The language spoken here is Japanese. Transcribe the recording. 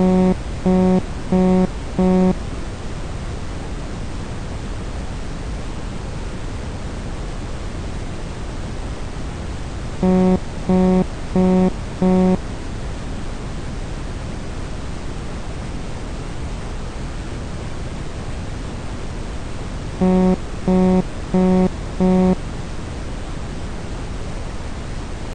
うん